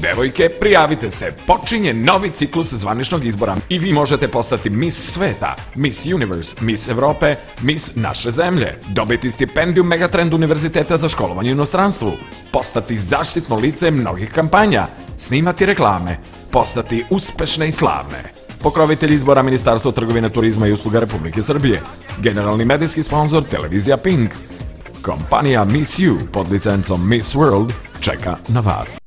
Devojke, prijavite se. Počinje novi ciklus zvaničnog izbora i vi možete postati Miss Sveta, Miss Universe, Miss Evrope, Miss naše zemlje, dobiti stipendiju Megatrend univerziteta za školovanje u inostranstvu, postati zaštitno lice mnogih kampanja, snimati reklame, postati uspešne i slavne. Pokrovitelj izbora Ministarstvo trgovine, turizma i usluga Republike Srbije. Generalni medijski sponsor Televizija Pink. Kompanija Miss You pod licencom Miss World čeka na vas.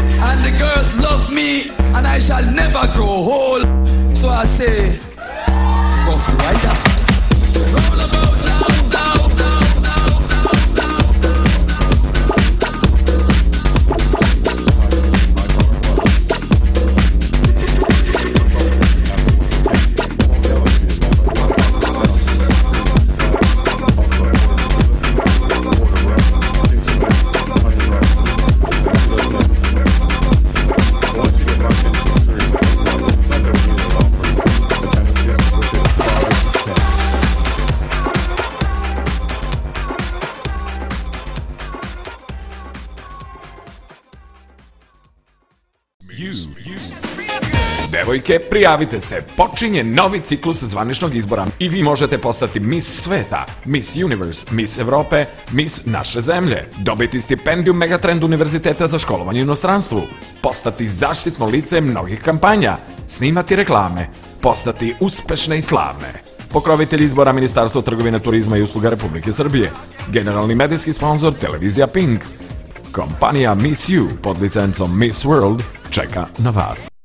And the girls love me, and I shall never grow old. So I say, Rough Rider. Devojke, prijavite se. Počinje novi ciklus zvaničnog izbora i vi možete postati Miss Sveta, Miss Universe, Miss Evrope, Miss naše zemlje, dobiti stipendiju Megatrend univerziteta za školovanje u inostranstvu, postati zaštitno lice mnogih kampanja, snimati reklame, postati uspešne i slavne. Pokrovitelj izbora Ministarstvo trgovine, turizma i usluga Republike Srbije. Generalni medijski sponsor Televizija Pink. Kompanija Miss You pod licencom Miss World čeka na vas.